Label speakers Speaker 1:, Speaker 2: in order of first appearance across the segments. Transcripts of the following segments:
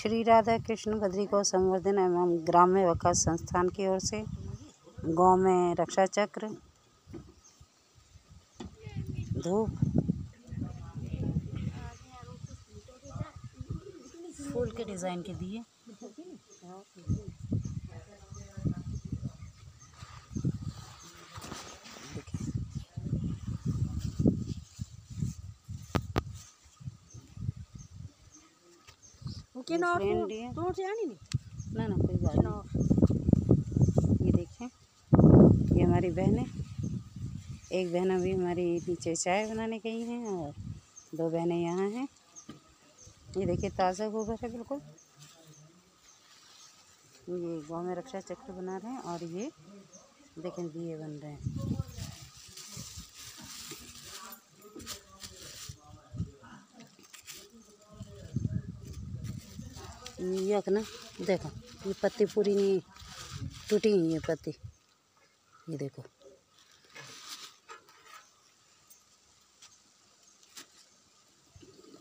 Speaker 1: श्री राधा कृष्ण बद्री को संवर्धन एवं ग्राम्य विकास संस्थान की ओर से गाँव में रक्षा चक्र, धूप, फूल के डिज़ाइन के दिए।
Speaker 2: से आनी नहीं।
Speaker 1: ना ना कोई बात नहीं। ये देखें ये हमारी बहन है एक बहन अभी हमारी नीचे चाय बनाने गई हैं और दो बहनें यहाँ हैं। ये देखिए ताज़ा गोबर है बिल्कुल। ये गाँव में रक्षा चक्र बना रहे हैं और ये देखें दिए बन रहे हैं। यक ना देखो ये पत्ती पूरी नहीं टूटी हुई है पत्ती। ये देखो।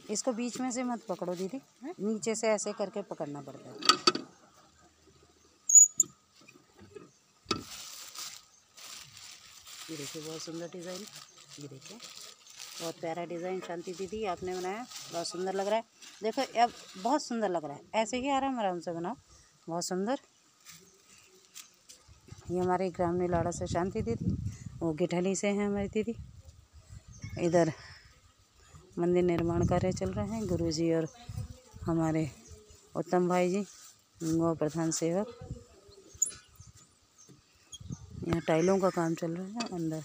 Speaker 1: इसको बीच में से मत पकड़ो दीदी नीचे से ऐसे करके पकड़ना पड़ता है। ये देखिए बहुत सुंदर डिज़ाइन। ये देखिए। बहुत प्यारा डिज़ाइन शांति दीदी, आपने बनाया, बहुत सुंदर लग रहा है। देखो, अब बहुत सुंदर लग रहा है। ऐसे ही आराम आराम से बनाओ, बहुत सुंदर। ये हमारे ग्रामीण लाड़ा से शांति दीदी, वो गिठली से हैं हमारी दीदी। इधर मंदिर निर्माण कार्य चल रहे हैं गुरु जी और हमारे उत्तम भाई जी गौ प्रधान सेवक। यहाँ टाइलों का काम चल रहा है अंदर।